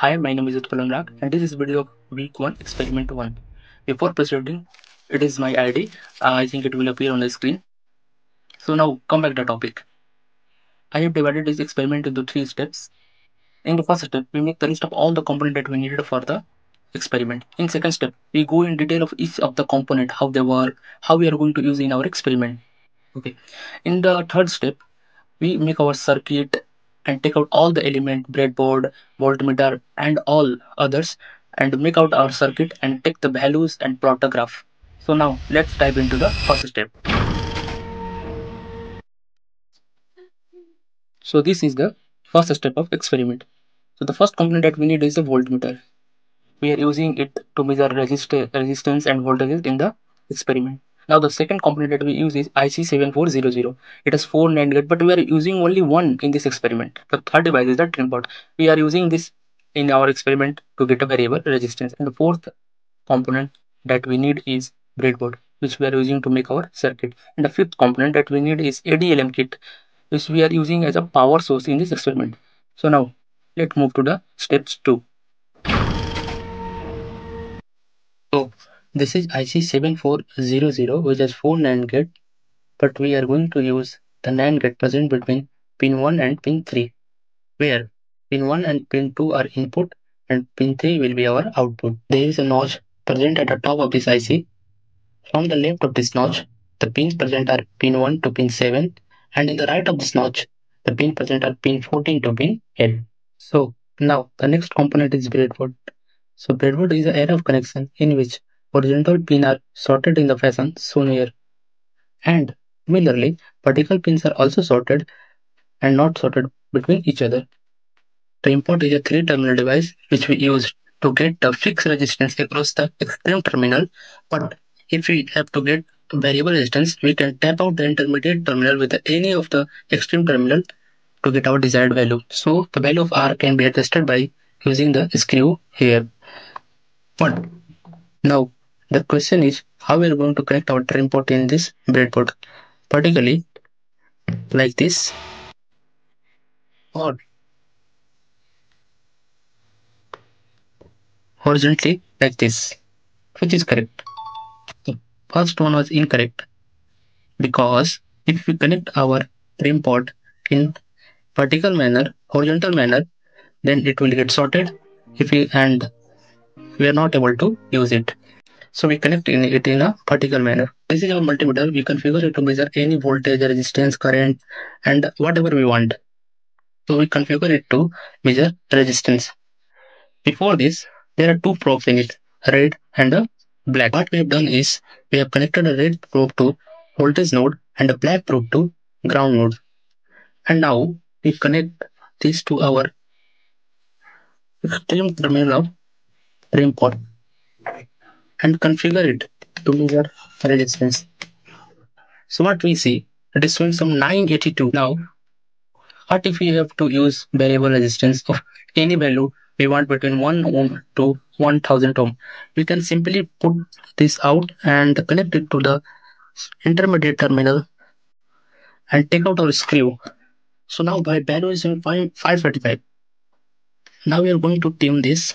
Hi, my name is Utpal Anurag and this is video of week 1 experiment 1. Before proceeding, it is my ID. Uh, I think it will appear on the screen. So now come back to the topic. I have divided this experiment into three steps. In the first step, we make the list of all the components that we needed for the experiment. In second step, we go in detail of each of the component, how they work, how we are going to use in our experiment. Okay. In the third step, we make our circuit and take out all the element breadboard voltmeter and all others and make out our circuit and take the values and plot the graph so now let's dive into the first step. So this is the first step of experiment. So the first component that we need is the voltmeter. We are using it to measure resist resistance and voltages in the experiment now the second component that we use is IC7400. It has four NAND gate, but we are using only one in this experiment. The third device is the trim pot. We are using this in our experiment to get a variable resistance. And the fourth component that we need is breadboard, which we are using to make our circuit. And the fifth component that we need is ADLM kit, which we are using as a power source in this experiment. So now let's move to the steps 2. This is IC7400 which has 4 NAND gate but we are going to use the NAND gate present between pin 1 and pin 3 where pin 1 and pin 2 are input and pin 3 will be our output. There is a notch present at the top of this IC. From the left of this notch the pins present are pin 1 to pin 7 and in the right of this notch the pin present are pin 14 to pin 8. So now the next component is breadboard. So breadboard is an array of connection in which horizontal pins are sorted in the fashion shown here. And similarly, vertical pins are also sorted and not sorted between each other. The trim pot is a three-terminal device which we use to get the fixed resistance across the extreme terminal. But if we have to get variable resistance, we can tap out the intermediate terminal with any of the extreme terminal to get our desired value. So the value of R can be adjusted by using the screw here. But now the question is how we are going to connect our trim pot in this breadboard, particularly like this or horizontally like this, which is correct. The first one was incorrect because if we connect our trim pot in vertical manner, horizontal manner, then it will get sorted if we and we are not able to use it. So we connect it in a vertical manner. This is our multimeter. We configure it to measure any voltage, resistance, current, and whatever we want. So we configure it to measure resistance. Before this, there are two probes in it, red and a black. What we have done is we have connected a red probe to voltage node and a black probe to ground node. And now we connect this to our extreme terminal of trim pot and configure it to measure resistance. So what we see, it is showing some 982. Now, what if we have to use variable resistance of any value we want between 1 ohm to 1000 ohm? We can simply put this out and connect it to the intermediate terminal and take out our screw. So now by value is 535. Now we are going to tune this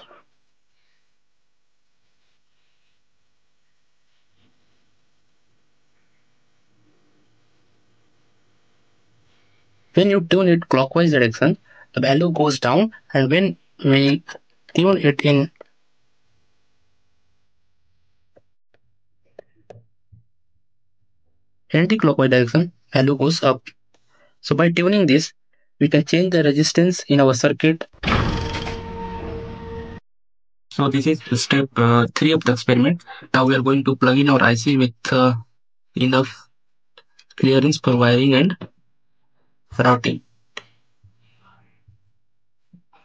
When you tune it clockwise direction, the value goes down and when we tune it in anti-clockwise direction, value goes up. So by tuning this, we can change the resistance in our circuit. So this is step uh, 3 of the experiment. Now we are going to plug in our IC with uh, enough clearance for wiring and routing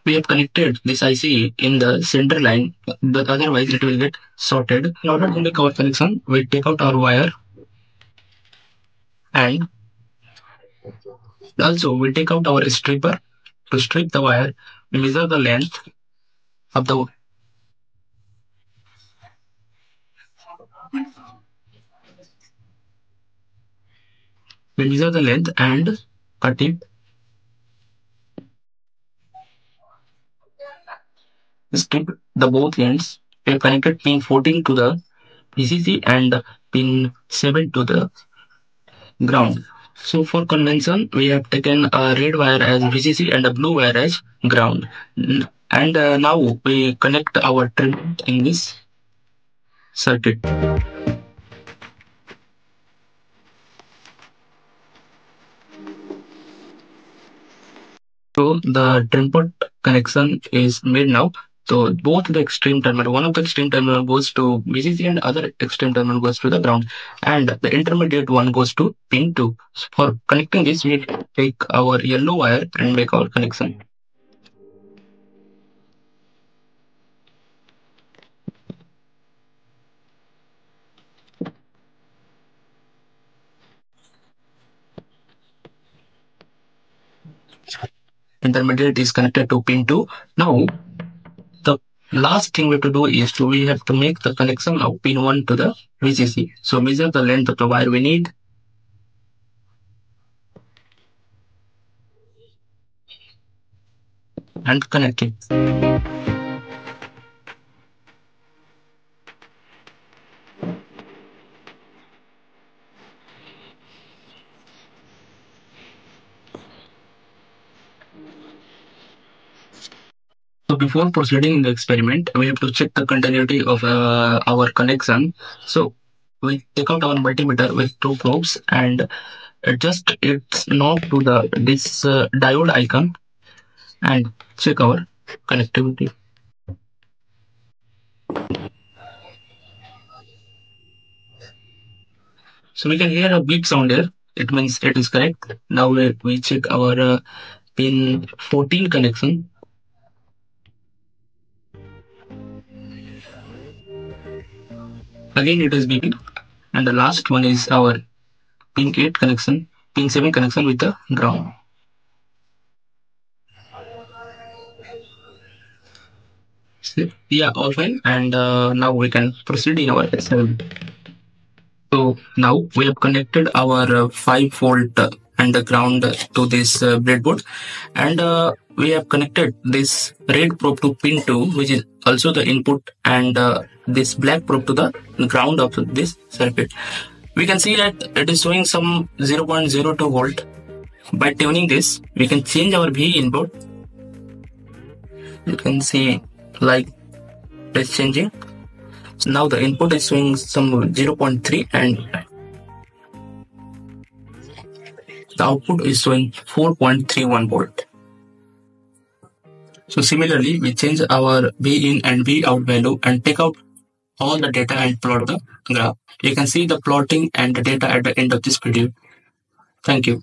we have connected this IC in the center line, but otherwise it will get sorted. In order to make our connection, we take out our wire and also we take out our stripper to strip the wire. We measure the length of the we measure the length and cut it skip the both ends. We have connected pin 14 to the VCC and pin 7 to the ground. So for convention, we have taken a red wire as VCC and a blue wire as ground. And uh, now we connect our trim in this circuit. So the port connection is made now. So both the extreme terminal, one of the extreme terminal goes to VCC and other extreme terminal goes to the ground. And the intermediate one goes to pin 2. So for connecting this, we take our yellow wire and make our connection. Intermediate is connected to pin 2. Now the last thing we have to do is to we have to make the connection of pin 1 to the VCC. So measure the length of the wire we need. And connect it. Before proceeding in the experiment, we have to check the continuity of uh, our connection. So we take out our multimeter with two probes and adjust its knob to the this uh, diode icon and check our connectivity. So we can hear a beep sound here. It means it is correct. Now we, we check our uh, pin 14 connection. Again it is beeping. And the last one is our pin 8 connection, pin 7 connection with the ground. yeah all fine and uh, now we can proceed in our experiment so now we have connected our uh, 5 volt uh, and the ground to this uh, breadboard and uh, we have connected this red probe to pin 2 which is also the input and uh, this black probe to the ground of this circuit. We can see that it is showing some 0.02 volt. By tuning this we can change our v input. You can see like it's changing. So now the input is showing some 0.3 and the output is showing 4.31 volt so similarly we change our v in and v out value and take out all the data and plot the graph. You can see the plotting and the data at the end of this video. Thank you